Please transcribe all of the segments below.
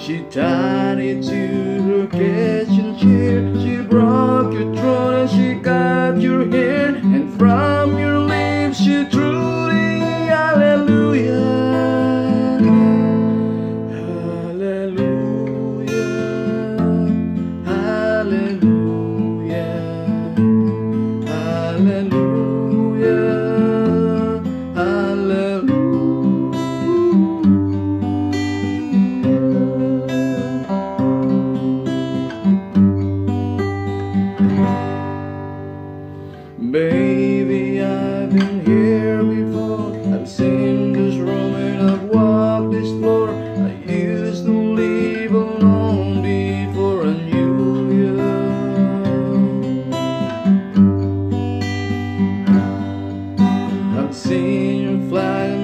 She tied it to her kitchen chair. She broke your throat and she cut your hair, and from your lips she threw hallelujah. Hallelujah, hallelujah, Baby, I've been here before. I've seen this room and I've walked this floor. I used to live alone before I knew you. I've seen you fly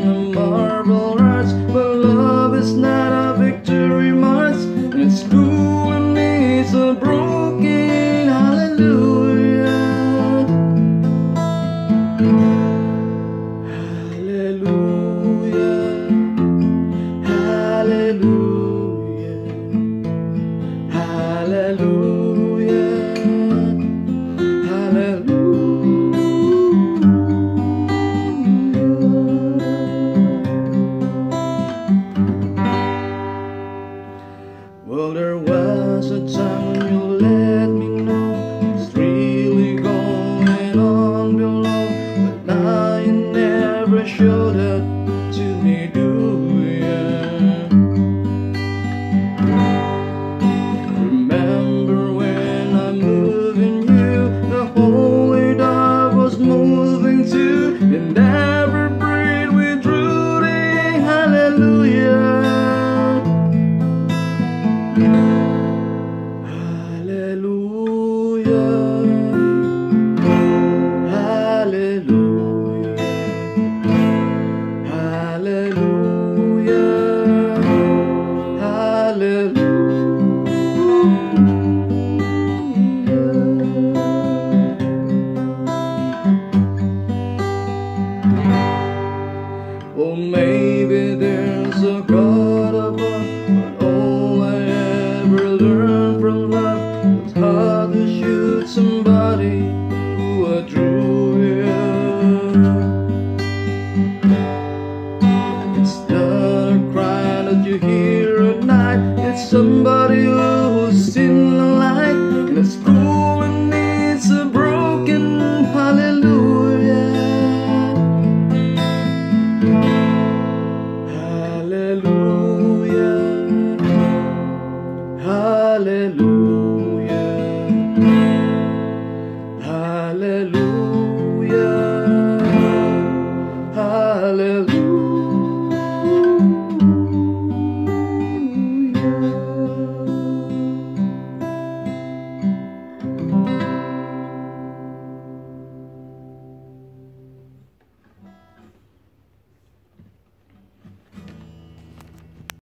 Well, there was a time when you let me know it's really going on below, but now you never showed up to me, Oh, maybe there's a God above, but all I ever learned from life was how to shoot somebody who I drew here. It's not a cry that you hear at night, it's somebody. hallelujah.